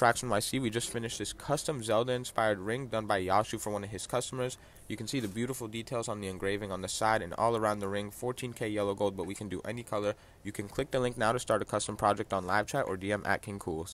TraxNYC. We just finished this custom Zelda inspired ring done by Yashu for one of his customers. You can see the beautiful details on the engraving on the side and all around the ring. 14k yellow gold, but we can do any color. You can click the link now to start a custom project on live chat or DM at King Cools.